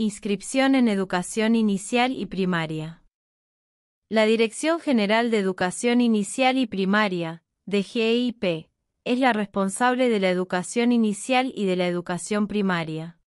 Inscripción en Educación Inicial y Primaria. La Dirección General de Educación Inicial y Primaria, DGEIP, es la responsable de la educación inicial y de la educación primaria.